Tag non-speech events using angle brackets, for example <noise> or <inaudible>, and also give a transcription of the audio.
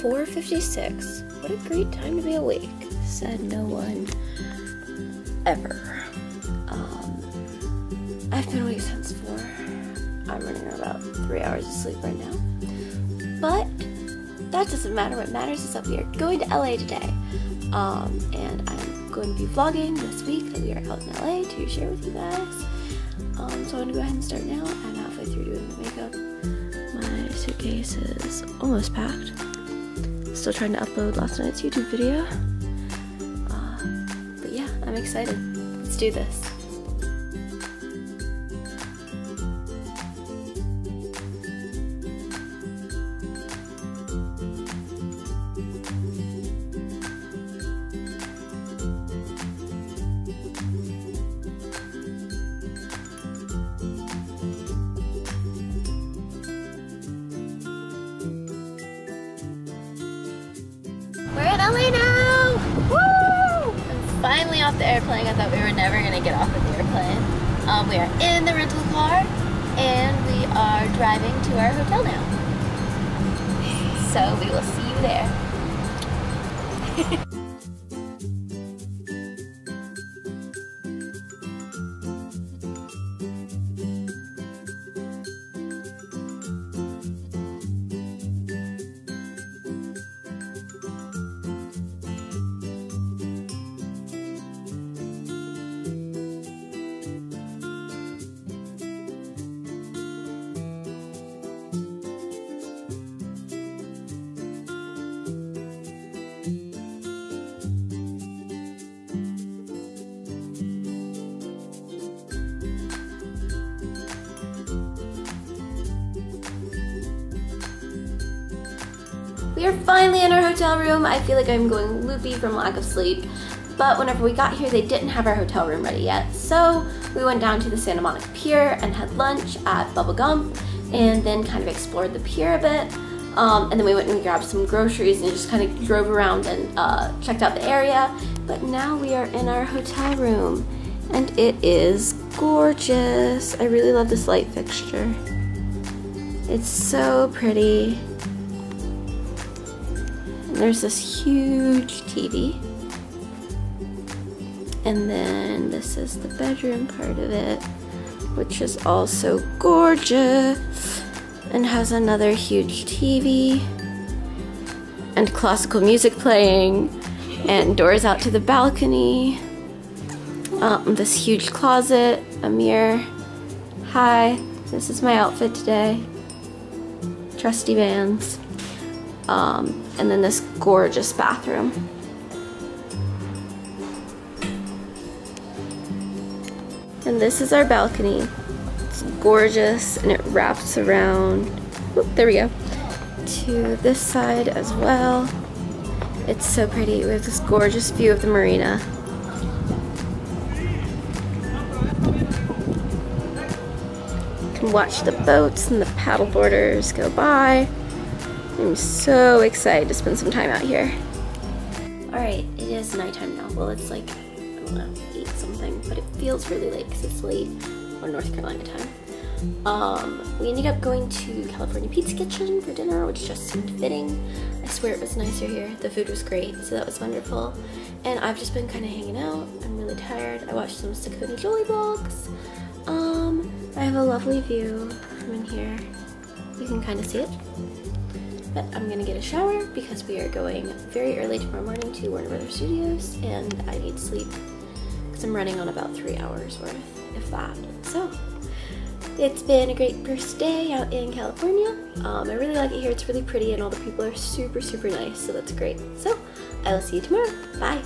4.56. What a great time to be awake, said no one ever. Um, I've been awake since 4. I'm running about 3 hours of sleep right now. But that doesn't matter. What matters is that we are going to LA today. Um, and I'm going to be vlogging this week that we are out in LA to share with you guys. Um, so I'm gonna go ahead and start now. I'm halfway through doing the makeup. My suitcase is almost packed. Still trying to upload last night's YouTube video. Uh, but yeah, I'm excited. Let's do this. Finally off the airplane. I thought we were never gonna get off of the airplane. Um, we are in the rental car and we are driving to our hotel now. So we will see you there. <laughs> We are finally in our hotel room. I feel like I'm going loopy from lack of sleep. But whenever we got here, they didn't have our hotel room ready yet. So we went down to the Santa Monica Pier and had lunch at Bubba Gump and then kind of explored the pier a bit. Um, and then we went and grabbed some groceries and just kind of drove around and uh, checked out the area. But now we are in our hotel room and it is gorgeous. I really love this light fixture. It's so pretty. There's this huge TV. And then this is the bedroom part of it, which is also gorgeous and has another huge TV and classical music playing and doors out to the balcony. Um, this huge closet, a mirror. Hi, this is my outfit today. Trusty Vans. Um, and then this gorgeous bathroom. And this is our balcony. It's gorgeous and it wraps around, whoop, there we go, to this side as well. It's so pretty. We have this gorgeous view of the marina. You can watch the boats and the paddleboarders go by. I'm so excited to spend some time out here. Alright, it is nighttime now. Well, it's like, I don't know, 8 something, but it feels really late because it's late on North Carolina time. Um, we ended up going to California Pizza Kitchen for dinner, which just seemed fitting. I swear it was nicer here. The food was great, so that was wonderful. And I've just been kind of hanging out. I'm really tired. I watched some Saccone-Joly vlogs. Um, I have a lovely view from in here. You can kind of see it. But I'm gonna get a shower because we are going very early tomorrow morning to Warner Brothers Studios and I need sleep because I'm running on about three hours worth, if that. So, it's been a great first day out in California. Um, I really like it here. It's really pretty and all the people are super, super nice, so that's great. So, I will see you tomorrow. Bye.